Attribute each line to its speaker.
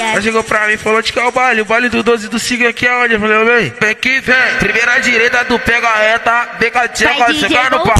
Speaker 1: Ela chegou pra mim e falou: Onde que é o baile? O baile do 12 do Siga aqui é onde? Eu falei: Vem, vem vem. Primeira direita do pega reta, vem com a tia,
Speaker 2: Vai,
Speaker 1: você vai no pau.